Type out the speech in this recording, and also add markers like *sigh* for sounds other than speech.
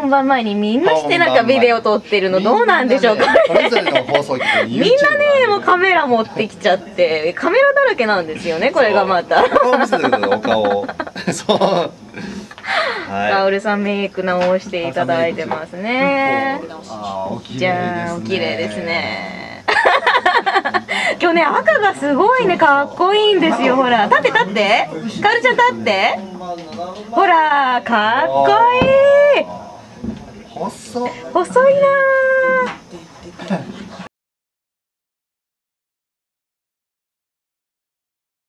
本番前にみんなしてなんかビデオ撮ってるのどうなんでしょうかそれぞれの放送局にみんなねもうカメラ持ってきちゃってカメラだらけなんですよねこれがまた。お顔 *laughs* そう。ラウルさんメイク直していただいてますね。じゃあお綺麗ですね。*laughs* 今日ね赤がすごいねかっこいいんですよほら。立って立って。カルちゃん立って。ほらかっこいい細いな